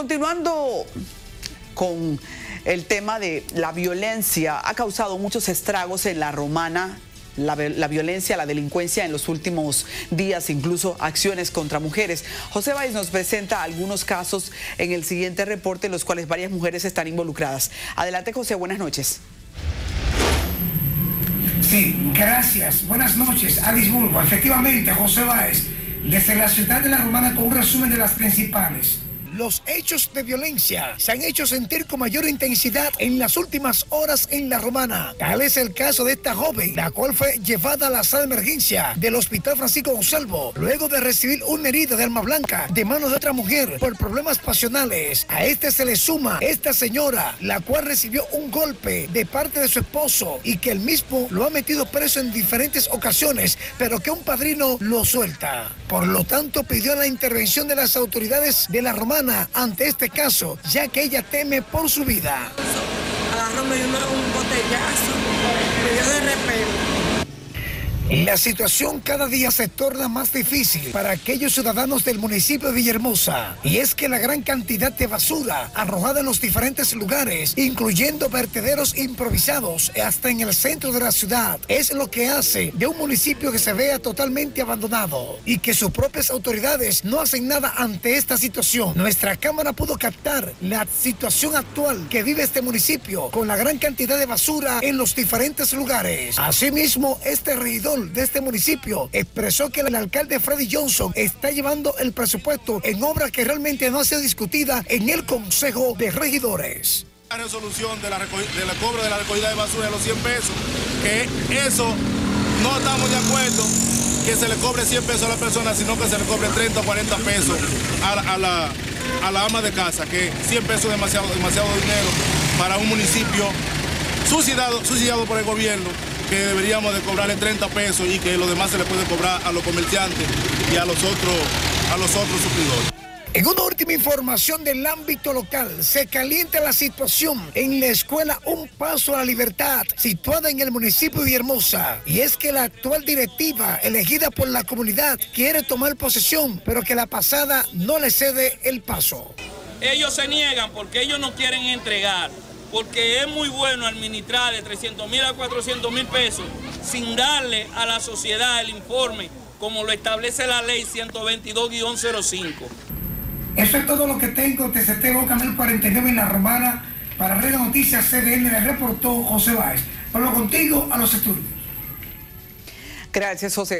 Continuando con el tema de la violencia, ha causado muchos estragos en la romana. La, violencia, la delincuencia en los últimos días, incluso acciones contra mujeres. José Báez nos presenta algunos casos en el siguiente reporte en los cuales varias mujeres están involucradas. Adelante, José, buenas noches. Sí, gracias. Buenas noches, Alisburgo. Efectivamente, José Báez, desde la ciudad de La Romana con un resumen de las principales los hechos de violencia se han hecho sentir con mayor intensidad en las últimas horas en La Romana. Tal es el caso de esta joven, la cual fue llevada a la sala de emergencia del Hospital Francisco Gonzalvo, luego de recibir una herida de arma blanca de manos de otra mujer por problemas pasionales. A este se le suma esta señora, la cual recibió un golpe de parte de su esposo y que el mismo lo ha metido preso en diferentes ocasiones, pero que un padrino lo suelta. Por lo tanto, pidió la intervención de las autoridades de La Romana ante este caso, ya que ella teme por su vida. Agarró, me dio un botellazo, me dio de repente. La situación cada día se torna más difícil para aquellos ciudadanos del municipio de Villahermosa. Y es que la gran cantidad de basura arrojada en los diferentes lugares, incluyendo vertederos improvisados hasta en el centro de la ciudad, es lo que hace de un municipio que se vea totalmente abandonado y que sus propias autoridades no hacen nada ante esta situación. Nuestra cámara pudo captar la situación actual que vive este municipio con la gran cantidad de basura en los diferentes lugares. Asimismo, este regidor de este municipio expresó que el alcalde Freddy Johnson está llevando el presupuesto en obras que realmente no ha sido discutida en el Consejo de Regidores. La resolución de la, de la cobro de la recogida de basura de los 100 pesos, que eso no estamos de acuerdo que se le cobre 100 pesos a la persona, sino que se le cobre 30 o 40 pesos a la, a la, ama de casa, que 100 pesos es demasiado, demasiado dinero para un municipio suicidado, suicidado por el gobierno que deberíamos de cobrarle 30 pesos y que lo demás se le puede cobrar a los comerciantes y a los otros, a los otros suplidores. En una última información del ámbito local, se calienta la situación en la escuela Un Paso a la Libertad, situada en el municipio de Hermosa. Y es que la actual directiva, elegida por la comunidad, quiere tomar posesión, pero que la pasada no le cede el paso. Ellos se niegan porque ellos no quieren entregar porque es muy bueno administrar de 300 mil a 400 mil pesos sin darle a la sociedad el informe como lo establece la ley 122-05. Eso es todo lo que tengo desde Boca 1049 en La Romana. Para Red Noticias CDN le reportó José Báez. Hablo contigo a los estudios. Gracias, José.